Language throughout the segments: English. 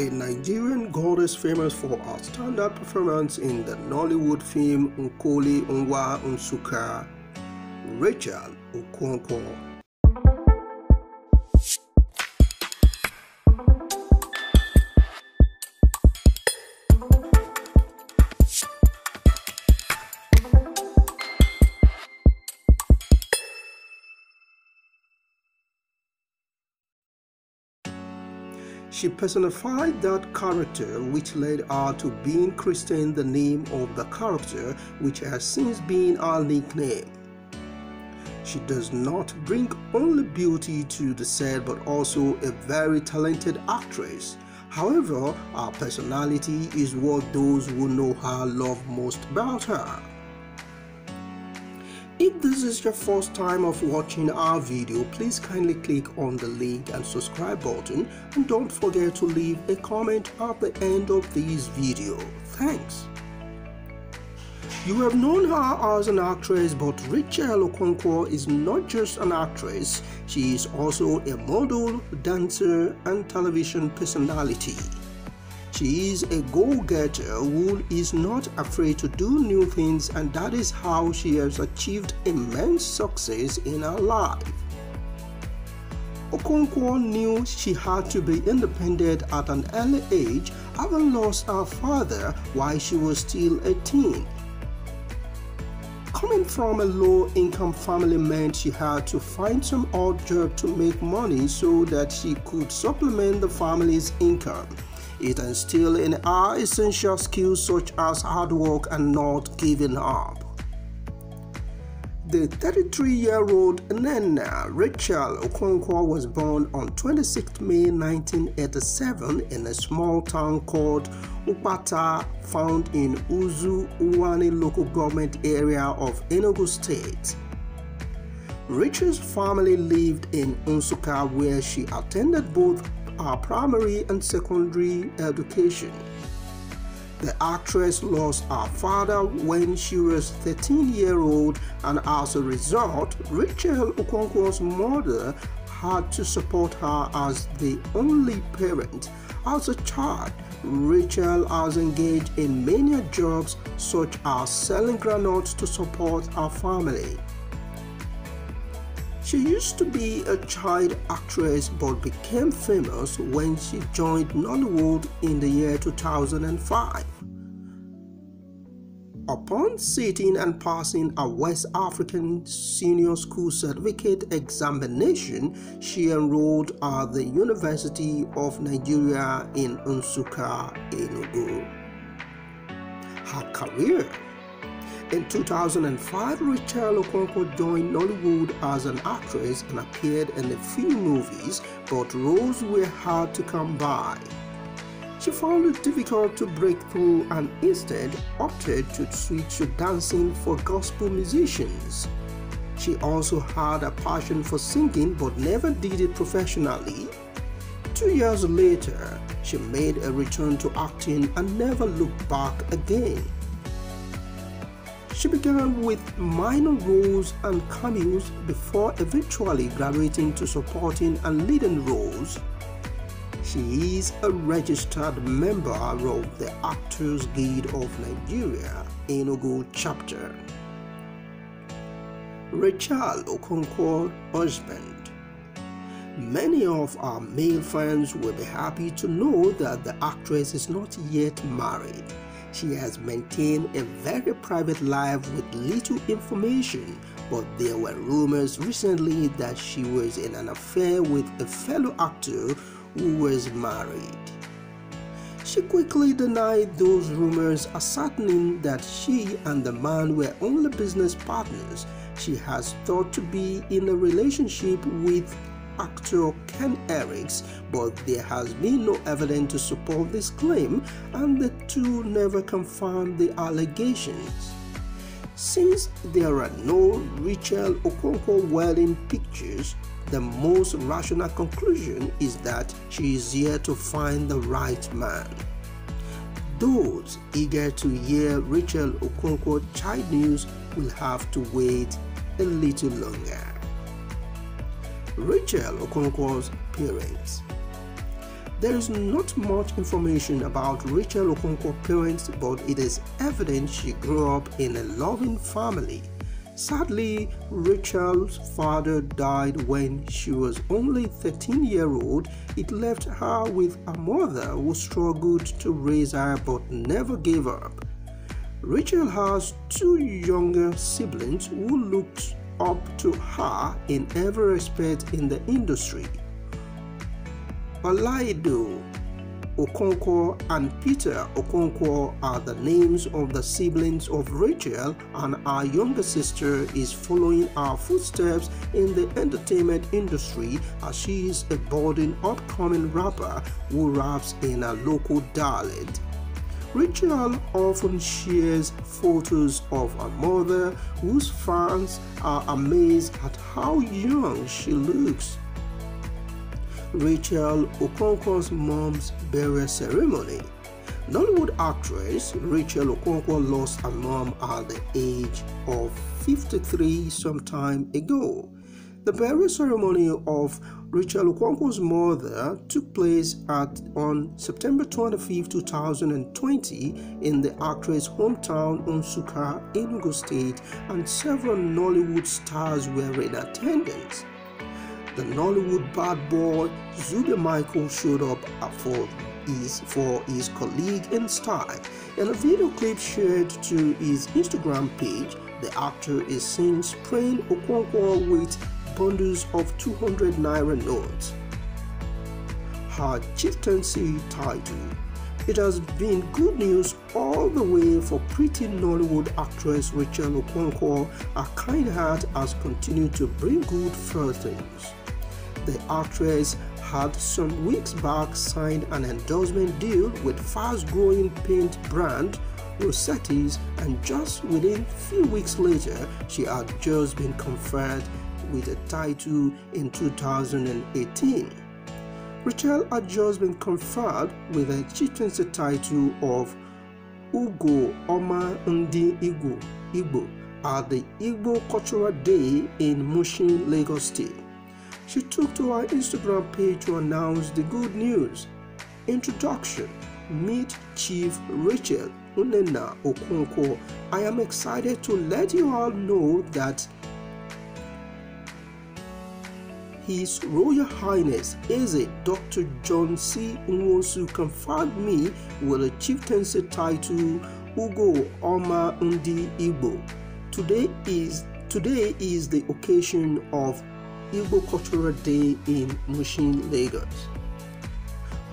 a Nigerian goddess famous for her standout performance in the Nollywood film Nkoli Nwa Nsukka, Rachael Okonkwo. She personified that character which led her to being christened the name of the character which has since been her nickname. She does not bring only beauty to the set but also a very talented actress. However, her personality is what those who know her love most about her. If this is your first time of watching our video, please kindly click on the link and subscribe button and don't forget to leave a comment at the end of this video. Thanks. You have known her as an actress, but Rachael Okonkwo is not just an actress, she is also a model, dancer, and television personality. She is a go-getter who is not afraid to do new things and that is how she has achieved immense success in her life. Okonkwo knew she had to be independent at an early age having lost her father while she was still a teen. Coming from a low-income family meant she had to find some odd job to make money so that she could supplement the family's income. It instilled in her essential skills such as hard work and not giving up. The 33-year-old Nana Rachael Okonkwo was born on 26 May 1987 in a small town called Ukpata found in Uzo Uwani local government area of Enugu State. Rachael's family lived in Nsukka where she attended both her primary and secondary education. The actress lost her father when she was 13 years old and as a result, Rachael Okonkwo's mother had to support her as the only parent. As a child, Rachael has engaged in many jobs such as selling granules to support her family. She used to be a child actress but became famous when she joined Nollywood in the year 2005. Upon sitting and passing a West African Senior School Certificate examination, she enrolled at the University of Nigeria in Nsukka, Enugu. Her career in 2005, Rachael Okonkwo joined Nollywood as an actress and appeared in a few movies, but roles were hard to come by. She found it difficult to break through and instead opted to switch to dancing for gospel musicians. She also had a passion for singing but never did it professionally. Two years later, she made a return to acting and never looked back again. She began with minor roles and cameos before eventually graduating to supporting and leading roles. She is a registered member of the Actors Guild of Nigeria, Enugu chapter. Rachael Okonkwo husband Many of our male fans will be happy to know that the actress is not yet married. She has maintained a very private life with little information, but there were rumors recently that she was in an affair with a fellow actor who was married. She quickly denied those rumors, ascertaining that she and the man were only business partners. She has thought to be in a relationship with actor Ken Erics, but there has been no evidence to support this claim and the two never confirmed the allegations. Since there are no Rachael Okonkwo wedding pictures, the most rational conclusion is that she is here to find the right man. Those eager to hear Rachael Okonkwo child news will have to wait a little longer. Rachael Okonkwo's parents. There is not much information about Rachael Okonkwo's parents, but it is evident she grew up in a loving family. Sadly, Rachael's father died when she was only 13 years old. It left her with a mother who struggled to raise her but never gave up. Rachael has two younger siblings who looked up to her in every respect in the industry. Olaido Okonkwo and Peter Okonkwo are the names of the siblings of Rachael and our younger sister is following our footsteps in the entertainment industry as she is a budding upcoming rapper who raps in a local dialect. Rachael often shares photos of her mother whose fans are amazed at how young she looks. Rachael Okonkwo's mom's burial ceremony. Nollywood actress Rachael Okonkwo lost her mom at the age of 53 some time ago. The burial ceremony of Rachael Okonkwo's mother took place at on September 25, 2020 in the actress' hometown Nsukka, Enugu State and several Nollywood stars were in attendance the Nollywood bad boy Zubby Michael showed up for his, for his colleague in style. In a video clip shared to his Instagram page, the actor is seen spraying Okonkwo with bundles of 200 naira notes. Her chieftaincy title. It has been good news all the way for pretty Nollywood actress Rachael Okonkwo. Her kind heart has continued to bring good fortunes the actress had some weeks back signed an endorsement deal with fast-growing paint brand Rossetti's and just within few weeks later she had just been conferred with a title in 2018. Rachael had just been conferred with a chieftaincy title of Ugo Oma Ndi Igbo, Igbo at the Igbo Cultural Day in Mushin, Lagos State. She took to her Instagram page to announce the good news. Introduction Meet Chief Rachael Unena Okonkwo. I am excited to let you all know that His Royal Highness is Eze Dr. John C. Nwosu conferred me with a chieftaincy title Ugo Oma Ndi Igbo. Today is today is the occasion of Igbo Cultural Day in Mushin, Lagos.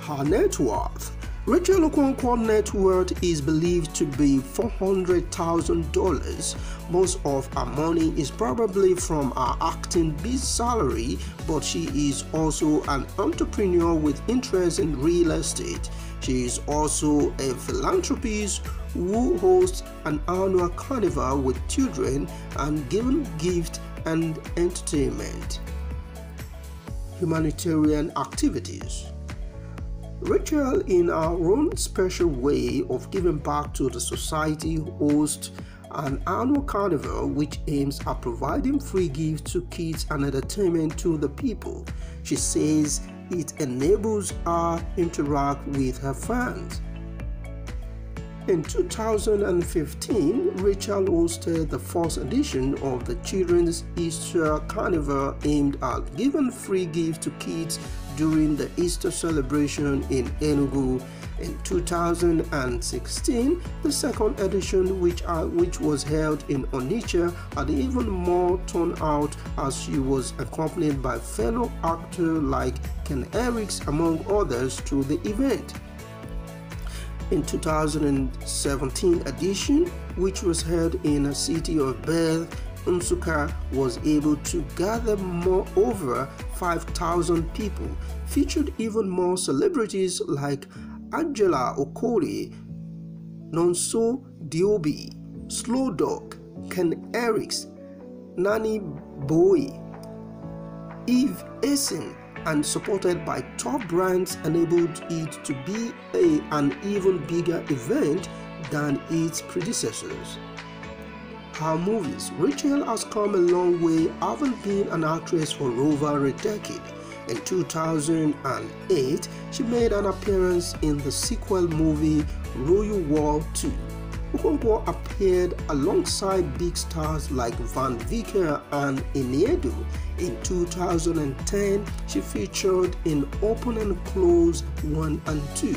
Her net worth Rachael Okonkwo's net worth is believed to be $400,000. Most of her money is probably from her acting biz salary, but she is also an entrepreneur with interest in real estate. She is also a philanthropist who hosts an annual carnival with children and giving gift and entertainment. Humanitarian activities. Rachael, in our own special way of giving back to the society, hosts an annual carnival which aims at providing free gifts to kids and entertainment to the people. She says it enables her interact with her fans. In 2015, Rachael hosted the first edition of the Children's Easter Carnival aimed at giving free gifts to kids during the Easter celebration in Enugu. In 2016, the second edition, which, uh, which was held in Onitsha, had even more turnout as she was accompanied by fellow actors like Ken Erics, among others, to the event in 2017 edition, which was held in the city of Bel, Nsukka was able to gather more over 5,000 people, featured even more celebrities like Angela Okorie, Nonso Diobi, Slow Dog, Ken Erics, Nani Boy, Eve Esin, and supported by top brands enabled it to be a, an even bigger event than its predecessors. Her movies Rachael has come a long way having been an actress for over a decade. In 2008, she made an appearance in the sequel movie Royal War 2. Okonkwo appeared alongside big stars like Van Vicker and Ini Edo. In 2010, she featured in Open and Close 1 and 2.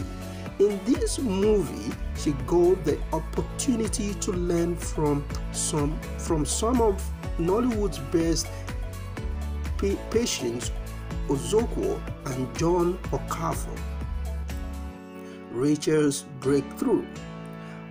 In this movie, she got the opportunity to learn from some from some of Nollywood's best Patience, Ozokwo and John Okafor. Rachael's breakthrough.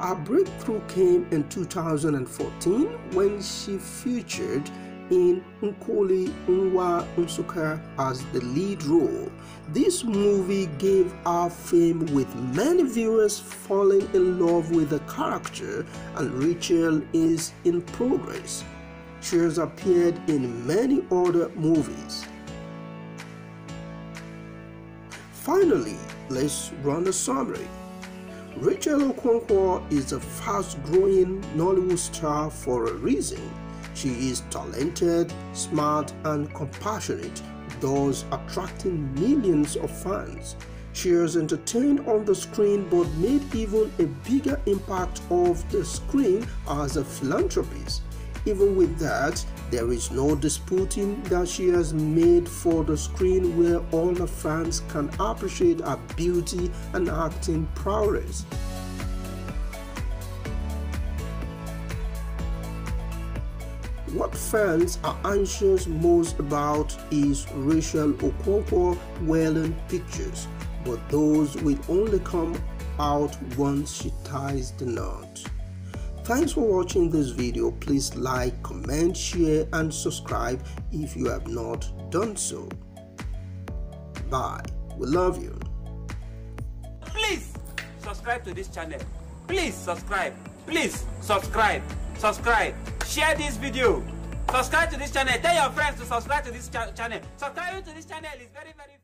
Our breakthrough came in 2014 when she featured in Nkoli Nwa Nsukka as the lead role. This movie gave her fame with many viewers falling in love with the character and Rachael is in progress. She has appeared in many other movies. Finally, let's run a summary. Rachael Okonkwo is a fast-growing Nollywood star for a reason. She is talented, smart and compassionate, thus attracting millions of fans. She has entertained on the screen but made even a bigger impact off the screen as a philanthropist. Even with that, there is no disputing that she has made for the screen where all the fans can appreciate her beauty and acting prowess. What fans are anxious most about is Rachael Okonkwo wearing pictures, but those will only come out once she ties the knot. Thanks for watching this video. Please like, comment, share and subscribe if you have not done so. Bye. We love you. Please subscribe to this channel. Please subscribe. Please subscribe. Subscribe. Share this video. Subscribe to this channel. Tell your friends to subscribe to this ch channel. Subscribing to this channel is very, very